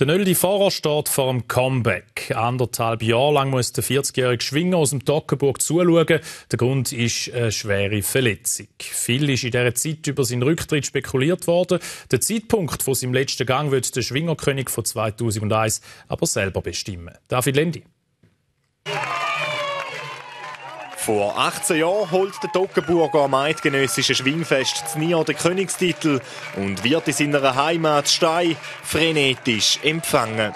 Der Nöldi Fahrer steht vor einem Comeback. Anderthalb Jahre lang muss der 40-jährige Schwinger aus dem Toggenburg zuschauen. Der Grund ist eine schwere Verletzung. Viel ist in dieser Zeit über seinen Rücktritt spekuliert worden. Der Zeitpunkt von seinem letzten Gang wird der Schwingerkönig von 2001 aber selber bestimmen. David Lendi. Vor 18 Jahren holt der Toggenburger am eidgenössischen Schwingfest zu den Königstitel und wird in seiner Heimat Stein frenetisch empfangen.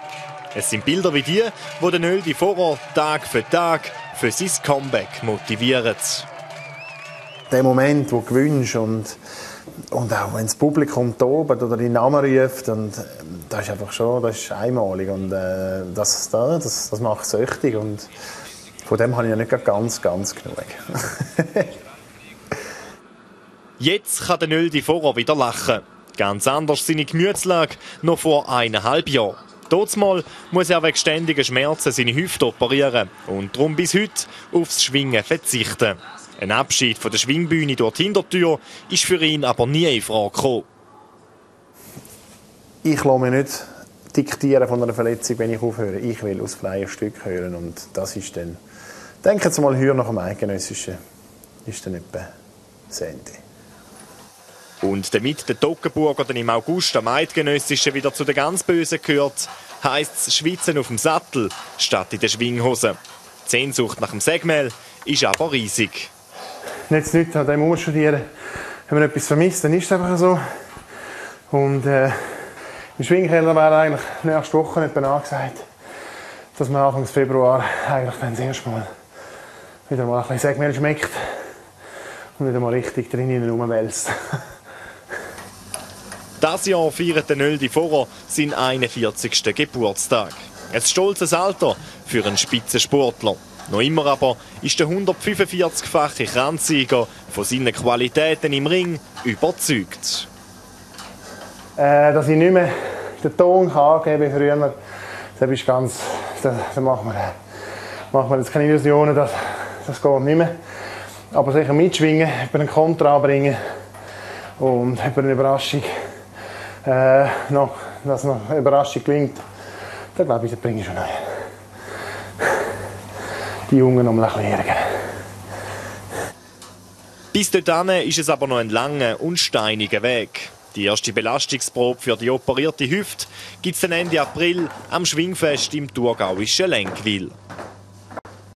Es sind Bilder wie die, die den Öldi Vorer Tag für Tag für sein Comeback motivieren. Der Moment, wo du gewünscht und, und auch wenn das Publikum tobt oder deinen Namen ruft, und, das ist einfach schon das ist einmalig und äh, das, das, das macht süchtig und von dem habe ich ja nicht ganz, ganz genug. Jetzt kann der Nöldi Vorer wieder lachen. Ganz anders seine Gemütslage noch vor eineinhalb Jahren. Mal muss er wegen ständiger Schmerzen seine Hüfte operieren und darum bis heute aufs Schwingen verzichten. Ein Abschied von der Schwingbühne durch die Hintertür ist für ihn aber nie in Frage gekommen. Ich lasse mich nicht diktieren von einer Verletzung, wenn ich aufhöre. Ich will aus freiem Stück hören und das ist dann Denken Sie mal höher nach dem Eidgenössischen. Ist dann etwa das Ende. Und damit der Toggenburger dann im August am Eidgenössischen wieder zu den ganz Bösen gehört, heisst es Schwitzen auf dem Sattel statt in der Schwinghose. Die Sehnsucht nach dem Segmel ist aber riesig. Jetzt nicht an dem umstudieren. Wenn man etwas vermisst, dann ist es einfach so. Und äh, im Schwingkeller wäre eigentlich nächste Woche nicht angesagt, dass man Anfang Februar eigentlich dann das erste Mal wieder mal ein bisschen Segmel schmeckt und wieder mal richtig drinnen rumwälzt. Das Jahr feiert der Nöldi Vorer seinen 41. Geburtstag. Ein stolzes Alter für einen Spitzensportler. Noch immer aber ist der 145-fache Kranzsieger von seinen Qualitäten im Ring überzeugt. Äh, dass ich nicht mehr den Ton wie früher, das ist ganz, da, da machen wir, machen wir jetzt keine Illusionen, dass, das geht nicht mehr. Aber sicher mitschwingen, über einen Kontra bringen und über eine Überraschung, äh, noch, dass noch eine Überraschung gelingt, dann glaube ich, das bringe ich schon ein. Die Jungen um bisschen ärgern. Bis dorthin ist es aber noch ein langer und steiniger Weg. Die erste Belastungsprobe für die operierte Hüfte gibt es Ende April am Schwingfest im thurgauischen Lenkwil.